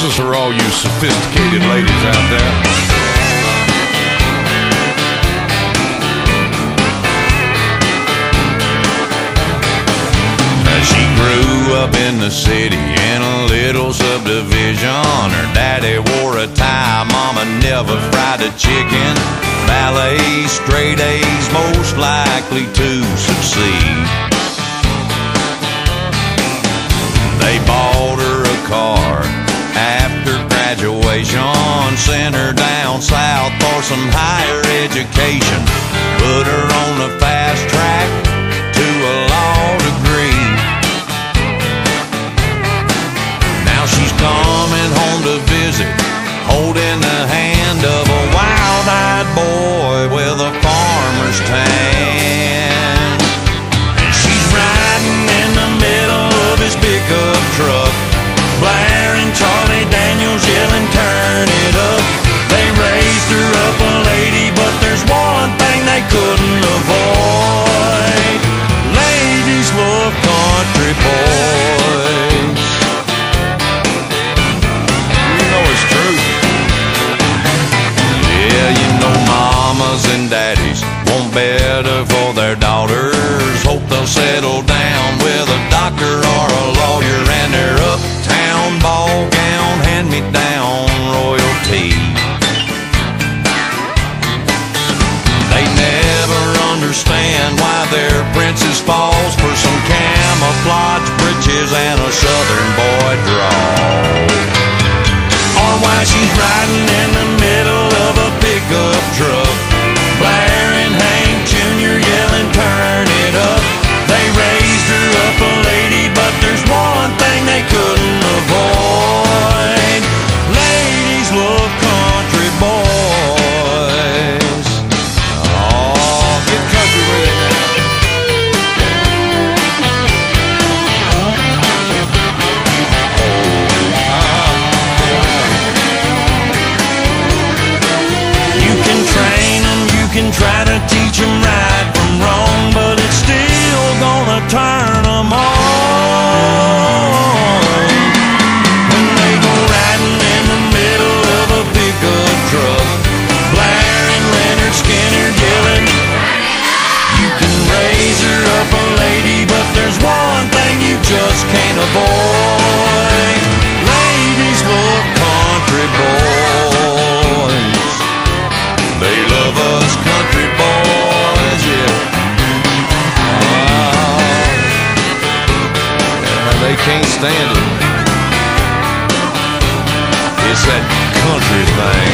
This is for all you sophisticated ladies out there. She grew up in the city in a little subdivision. Her daddy wore a tie, mama never fried a chicken. Ballet, straight A's, most likely to succeed. They bought her sent her down south for some higher education, put her on the fast track to a law degree. Now she's coming home to visit, holding You know it's true. Yeah, you know mamas and daddies want better for their daughters. Hope they'll settle down with a doctor camouflage breeches and a southern boy can try to teach them right can't stand it. It's that country thing.